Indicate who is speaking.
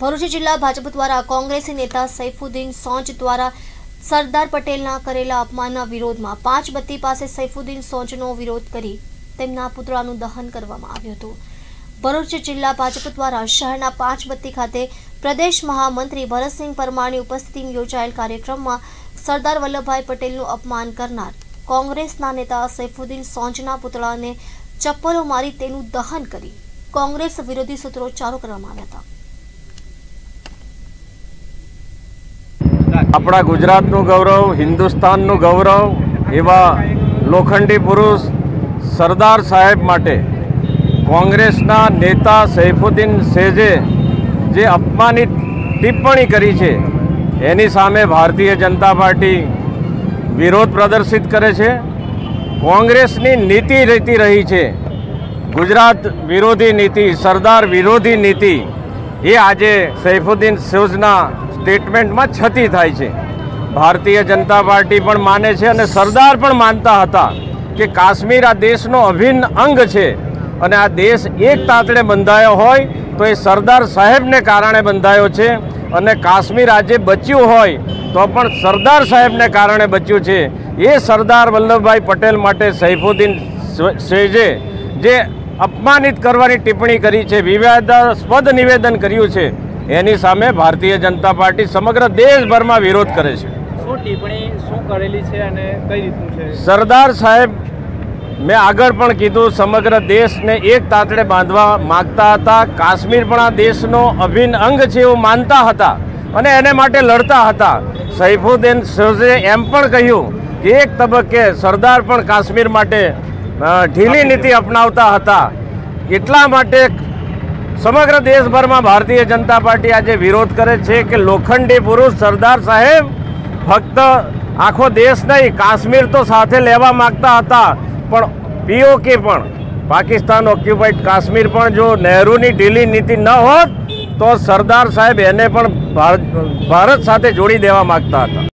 Speaker 1: ભરૂચ જિલ્લા ભાજપ દ્વારા કોંગ્રેસી નેતા સૈફુદ્દીન સોંચ દ્વારા સરદાર પટેલના કરેલા અપમાનના વિરોધમાં પાંચ બત્તી પાસે સૈફુદ્દીન સોંચનો વિરોધ કરી તેમના પુતળાનું દહન કરવામાં આવ્યું હતું. ભરૂચ જિલ્લા ભાજપ દ્વારા શહેરના પાંચ બત્તી ખાતે પ્રદેશ મહામંત્રી ભરતસિંહ પરમારની ઉપસ્થિતિમાં યોજાયેલ કાર્યક્રમમાં સરદાર વલ્લભભાઈ પટેલનું અપમાન કરનાર કોંગ્રેસના નેતા સૈફુદ્દીન સોંચના પુતળાને ચપ્પલો મારી તેનું દહન કરી કોંગ્રેસ વિરોધી સૂત્રોચ્ચારો કરવામાં આવ્યા હતા.
Speaker 2: આપણા ગુજરાતનું ગૌરવ, હિન્દુસ્તાનનું ગૌરવ એવા લોખંડી પુરુષ સરદાર સાહેબ માટે કોંગ્રેસના નેતા સૈફુદ્દીન શેજે જે અપમાનિત ટિપ્પણી કરી છે, એની સામે ભારતીય જનતા પાર્ટી વિરોધ પ્રદર્શિત કરે છે. કોંગ્રેસની નીતિ રહેતી રહી છે. ગુજરાત વિરોધી નીતિ, સરદાર વિરોધી નીતિ, એ આજે સૈફુદ્દીન સોજના સ્ટેટમેન્ટમાં છતી થાય છે. ભારતીય જનતા પાર્ટી પણ માને છે અને સરદાર પણ માનતા હતા કે કાશ્મીર આ દેશનો અભિન્ન અંગ છે અને આ દેશ એક તાતડે બંધાયો હોય તો એ સરદાર સાહેબને કારણે બંધાયો છે અને કાશ્મીર આજે બચ્યું હોય તો પણ સરદાર સાહેબને કારણે બચ્યું છે. એ સરદાર વલ્લભભાઈ પટેલ માટે સૈફુદ્દીન શેજે જે અપમાનિત કરવાની ટિપ્પણી કરી છે, વિવાદાસ્પદ નિવેદન કર્યું છે. એની સામે ભારતીય જનતા પાર્ટી સમગ્ર દેશભરમાં વિરોધ કરે છે.
Speaker 3: શું ટિપ્પણી શું કરેલી છે અને કઈ રીતનું છે?
Speaker 2: સરદાર સાહેબ મેં આગળ પણ કીધું સમગ્ર દેશને એક તાતડે બાંધવા માગતા હતા. કાશ્મીર પણ આ દેશનો અભિન્ન અંગ છે એવું માનતા હતા અને એને માટે લડતા હતા. સૈફુદ્દીન સોઝે એમ પણ કહ્યું કે એક તબક્કે સરદાર પણ કાશ્મીર માટે ઢીલી નીતિ અપનાવતા હતા. એટલા માટે સમગ્ર દેશભરમાં ભારતીય જનતા પાર્ટી આજે વિરોધ કરે છે કે લોખંડી પુરુષ સરદાર સાહેબ ફક્ત આખો દેશ નહીં, કાશ્મીર તો સાથે લેવા માગતા હતા, પણ પીઓકે પણ, પાકિસ્તાન ઓક્યુપાઈડ કાશ્મીર પણ જો નહેરુની ઢીલી નીતિ ન હોત, તો સરદાર સાહેબ એને પણ ભારત સાથે જોડી દેવા માગતા હતા.